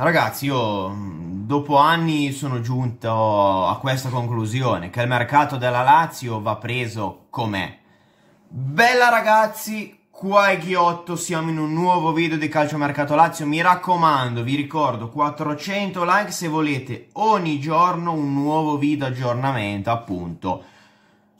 Ragazzi, io dopo anni sono giunto a questa conclusione, che il mercato della Lazio va preso com'è. Bella ragazzi, qua è Ghiotto, siamo in un nuovo video di calciomercato Lazio, mi raccomando, vi ricordo 400 like se volete ogni giorno un nuovo video aggiornamento appunto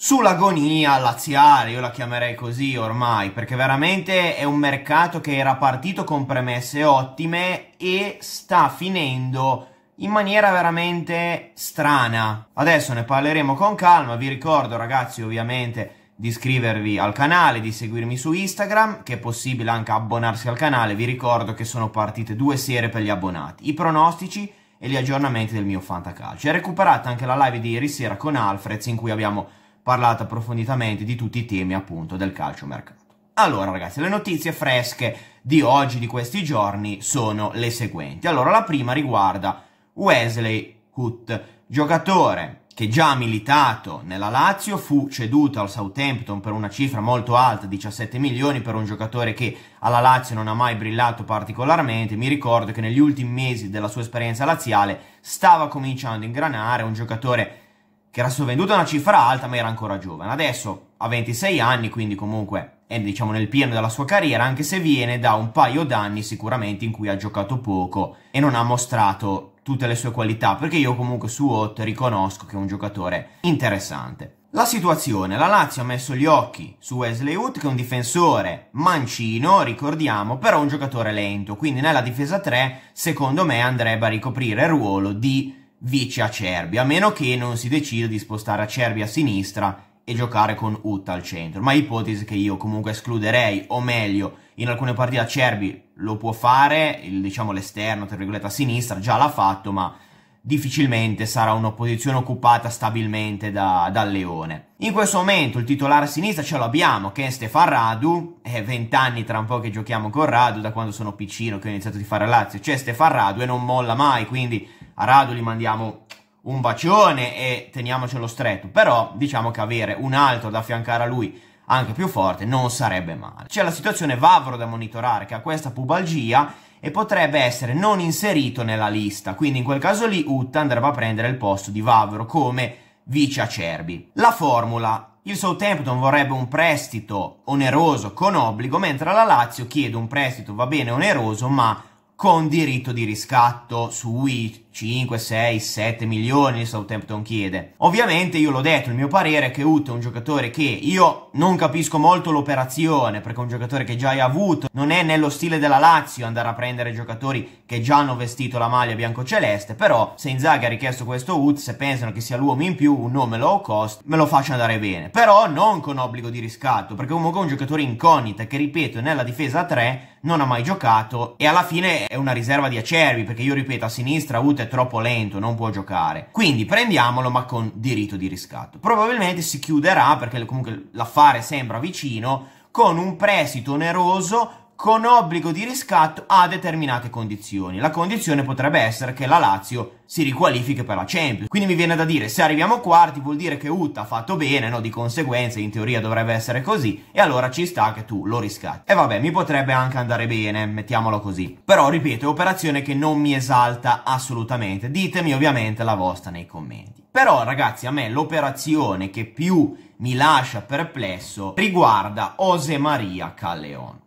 sull'agonia laziale, io la chiamerei così ormai, perché veramente è un mercato che era partito con premesse ottime e sta finendo in maniera veramente strana. Adesso ne parleremo con calma, vi ricordo ragazzi ovviamente di iscrivervi al canale, di seguirmi su Instagram, che è possibile anche abbonarsi al canale, vi ricordo che sono partite due serie per gli abbonati, i pronostici e gli aggiornamenti del mio fantacalcio. E recuperate anche la live di ieri sera con Alfrez in cui abbiamo parlato approfonditamente di tutti i temi appunto del calcio mercato. Allora ragazzi, le notizie fresche di oggi, di questi giorni, sono le seguenti. Allora, la prima riguarda Wesley Hood, giocatore che già ha militato nella Lazio, fu ceduto al Southampton per una cifra molto alta, 17 milioni, per un giocatore che alla Lazio non ha mai brillato particolarmente. Mi ricordo che negli ultimi mesi della sua esperienza laziale stava cominciando a ingranare, un giocatore che era stato venduto a una cifra alta ma era ancora giovane. Adesso ha 26 anni, quindi comunque è diciamo nel pieno della sua carriera, anche se viene da un paio d'anni sicuramente in cui ha giocato poco e non ha mostrato tutte le sue qualità, perché io comunque su Ott riconosco che è un giocatore interessante. La situazione, la Lazio ha messo gli occhi su Wesley Hood che è un difensore mancino, ricordiamo, però un giocatore lento, quindi nella difesa 3 secondo me andrebbe a ricoprire il ruolo di vice Acerbi, a meno che non si decida di spostare Acerbi a sinistra e giocare con Utta al centro, ma ipotesi che io comunque escluderei, o meglio, in alcune partite Acerbi lo può fare, il, diciamo l'esterno, tra virgolette, a sinistra, già l'ha fatto, ma difficilmente sarà un'opposizione occupata stabilmente da, dal Leone. In questo momento il titolare a sinistra ce l'abbiamo, che è Stefan Radu, è 20 anni tra un po' che giochiamo con Radu, da quando sono piccino che ho iniziato a fare Lazio, c'è Stefan Radu e non molla mai, quindi a Radu gli mandiamo un bacione e teniamocelo stretto, però diciamo che avere un altro da affiancare a lui anche più forte non sarebbe male. C'è la situazione Vavro da monitorare che ha questa pubalgia e potrebbe essere non inserito nella lista, quindi in quel caso lì Utta andrebbe a prendere il posto di Vavro come vice Acerbi. La formula il Southampton vorrebbe un prestito oneroso con obbligo, mentre la Lazio chiede un prestito va bene oneroso, ma con diritto di riscatto sui 5, 6, 7 milioni il Southampton chiede. Ovviamente io l'ho detto, il mio parere è che Ut è un giocatore che io non capisco molto l'operazione, perché è un giocatore che già hai avuto, non è nello stile della Lazio andare a prendere giocatori che già hanno vestito la maglia biancoceleste, però se Inzaghi ha richiesto questo Ut, se pensano che sia l'uomo in più, un nome low cost, me lo faccio andare bene. Però non con obbligo di riscatto, perché comunque è un giocatore incognita che, ripeto, nella difesa 3 non ha mai giocato e alla fine è una riserva di Acerbi, perché io ripeto, a sinistra Ut è troppo lento, non può giocare. Quindi prendiamolo ma con diritto di riscatto. Probabilmente si chiuderà, perché comunque l'affare sembra vicino, con un prestito oneroso con obbligo di riscatto a determinate condizioni. La condizione potrebbe essere che la Lazio si riqualifichi per la Champions. Quindi mi viene da dire, se arriviamo quarti vuol dire che Utta ha fatto bene, no? Di conseguenza in teoria dovrebbe essere così, e allora ci sta che tu lo riscatti. E vabbè, mi potrebbe anche andare bene, mettiamolo così. Però, ripeto, è operazione che non mi esalta assolutamente. Ditemi ovviamente la vostra nei commenti. Però, ragazzi, a me l'operazione che più mi lascia perplesso riguarda Jose Maria Calleon.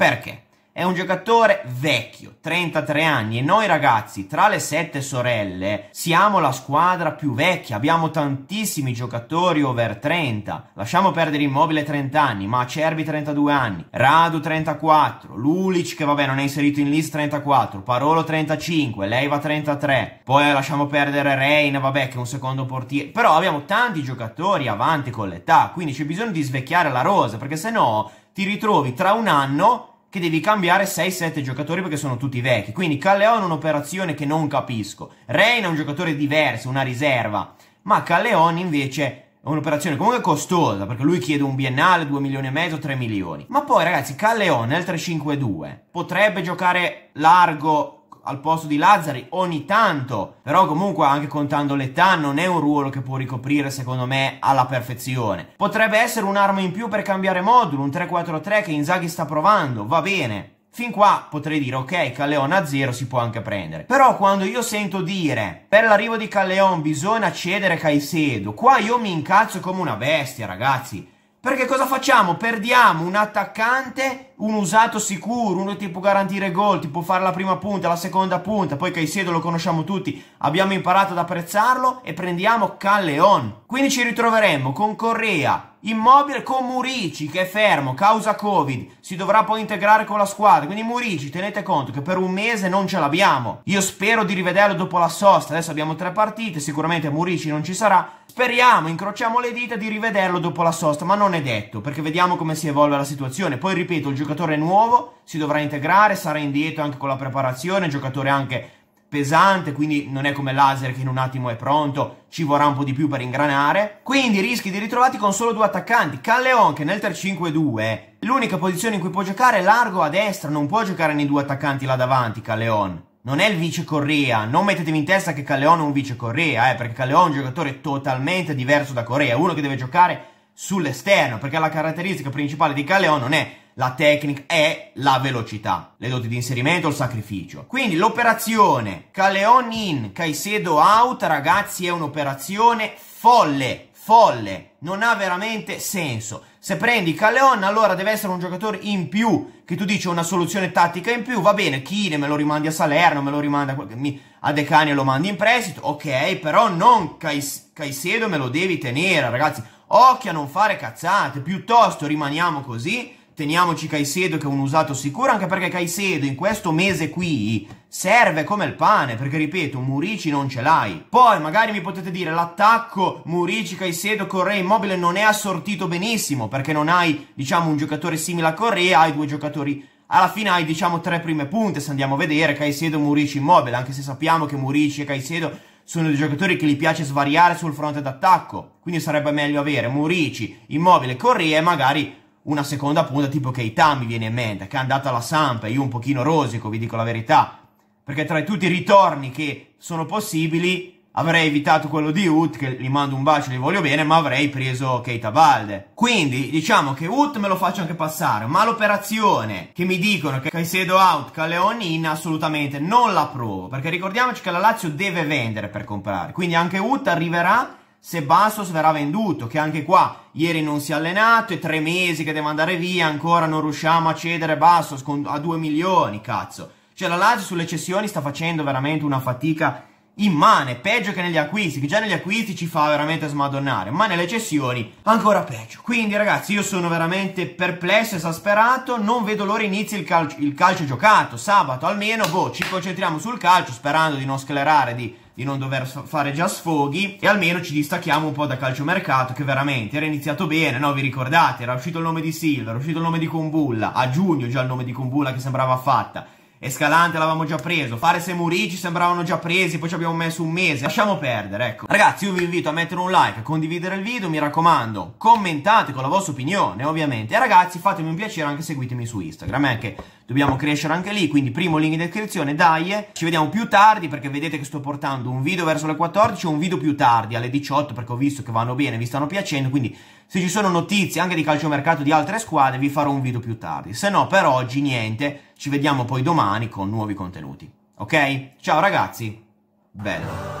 Perché? È un giocatore vecchio, 33 anni e noi ragazzi, tra le sette sorelle, siamo la squadra più vecchia, abbiamo tantissimi giocatori over 30. Lasciamo perdere Immobile 30 anni, ma Cerbi 32 anni, Radu 34, Lulic che vabbè non è inserito in list 34, Parolo 35, Leiva 33, poi lasciamo perdere Reina, vabbè che è un secondo portiere. Però abbiamo tanti giocatori avanti con l'età, quindi c'è bisogno di svecchiare la rosa, perché se no ti ritrovi tra un anno che devi cambiare 6-7 giocatori perché sono tutti vecchi. Quindi Calleon è un'operazione che non capisco. Reina è un giocatore diverso, una riserva. Ma Calleon invece è un'operazione comunque costosa perché lui chiede un biennale, 2 milioni e mezzo, 3 milioni. Ma poi ragazzi, Calleon nel 3-5-2 potrebbe giocare largo al posto di Lazzari ogni tanto, però comunque anche contando l'età non è un ruolo che può ricoprire secondo me alla perfezione. Potrebbe essere un'arma in più per cambiare modulo, un 3-4-3 che Inzaghi sta provando, va bene. Fin qua potrei dire ok, Calleon a zero si può anche prendere. Però quando io sento dire per l'arrivo di Calleon bisogna cedere Caicedo, qua io mi incazzo come una bestia, ragazzi. Perché cosa facciamo? Perdiamo un attaccante, un usato sicuro, uno che ti può garantire gol, ti può fare la prima punta, la seconda punta, poi Caicedo lo conosciamo tutti, abbiamo imparato ad apprezzarlo e prendiamo Calleon. Quindi ci ritroveremo con Correa, immobile con Murici che è fermo, causa Covid, si dovrà poi integrare con la squadra, quindi Murici tenete conto che per un mese non ce l'abbiamo. Io spero di rivederlo dopo la sosta, adesso abbiamo tre partite, sicuramente Murici non ci sarà, Speriamo, incrociamo le dita di rivederlo dopo la sosta, ma non è detto, perché vediamo come si evolve la situazione. Poi ripeto, il giocatore è nuovo, si dovrà integrare, sarà indietro anche con la preparazione, giocatore anche pesante, quindi non è come laser che in un attimo è pronto, ci vorrà un po' di più per ingranare. Quindi rischi di ritrovarti con solo due attaccanti. Calleon che nel 3-5-2 l'unica posizione in cui può giocare è largo a destra, non può giocare nei due attaccanti là davanti, Calleon non è il vice Correa. Non mettetevi in testa che Calleon è un vice Correa, eh, perché Calleon è un giocatore totalmente diverso da Correa, uno che deve giocare sull'esterno, perché la caratteristica principale di Calleon non è la tecnica, è la velocità, le doti di inserimento, il sacrificio. Quindi l'operazione Calleon in, Caicedo out, ragazzi, è un'operazione folle, folle, non ha veramente senso. Se prendi Calleon, allora deve essere un giocatore in più, che tu dici una soluzione tattica in più, va bene, Chine me lo rimandi a Salerno, me lo rimandi a, Decani e lo mandi in prestito, ok, però non Caicedo me lo devi tenere, ragazzi. Occhio a non fare cazzate, piuttosto rimaniamo così teniamoci Caicedo che è un usato sicuro, anche perché Caicedo in questo mese qui serve come il pane, perché ripeto, Murici non ce l'hai. Poi magari mi potete dire l'attacco Murici, Caicedo, Correa, Immobile non è assortito benissimo, perché non hai, diciamo, un giocatore simile a Correa, hai due giocatori alla fine hai diciamo tre prime punte se andiamo a vedere Caicedo, Murici, Immobile anche se sappiamo che Murici e Caicedo sono dei giocatori che gli piace svariare sul fronte d'attacco quindi sarebbe meglio avere Murici, Immobile, Correa e magari una seconda punta tipo Keita mi viene in mente, che è andata alla Sampa, io un pochino rosico, vi dico la verità, perché tra tutti i ritorni che sono possibili avrei evitato quello di Ut, che gli mando un bacio, gli voglio bene, ma avrei preso Keita Balde. Quindi diciamo che Ut me lo faccio anche passare, ma l'operazione che mi dicono che Caicedo out, Caleon in, assolutamente non la provo, perché ricordiamoci che la Lazio deve vendere per comprare, quindi anche Ut arriverà se Bastos verrà venduto, che anche qua ieri non si è allenato, è tre mesi che deve andare via, ancora non riusciamo a cedere Bastos con, a 2 milioni, cazzo. Cioè la Lazio sulle cessioni sta facendo veramente una fatica immane, peggio che negli acquisti, che già negli acquisti ci fa veramente smadonnare, ma nelle cessioni ancora peggio. Quindi ragazzi io sono veramente perplesso, esasperato, non vedo l'ora inizi il calcio, il calcio giocato, sabato almeno, boh, ci concentriamo sul calcio sperando di non sclerare, di di non dover fare già sfoghi e almeno ci distacchiamo un po' da calciomercato che veramente era iniziato bene, no? Vi ricordate? Era uscito il nome di Silva, era uscito il nome di Kumbulla, a giugno già il nome di Kumbulla che sembrava fatta. Escalante l'avevamo già preso, Fares e Murici sembravano già presi, poi ci abbiamo messo un mese. Lasciamo perdere, ecco. Ragazzi, io vi invito a mettere un like, a condividere il video, mi raccomando, commentate con la vostra opinione, ovviamente. E ragazzi, fatemi un piacere, anche seguitemi su Instagram, eh, che dobbiamo crescere anche lì, quindi primo link in descrizione, dai, ci vediamo più tardi perché vedete che sto portando un video verso le 14 e un video più tardi, alle 18, perché ho visto che vanno bene, vi stanno piacendo, quindi se ci sono notizie anche di calciomercato di altre squadre vi farò un video più tardi. Se no, per oggi niente, ci vediamo poi domani con nuovi contenuti. Ok? Ciao ragazzi, bello.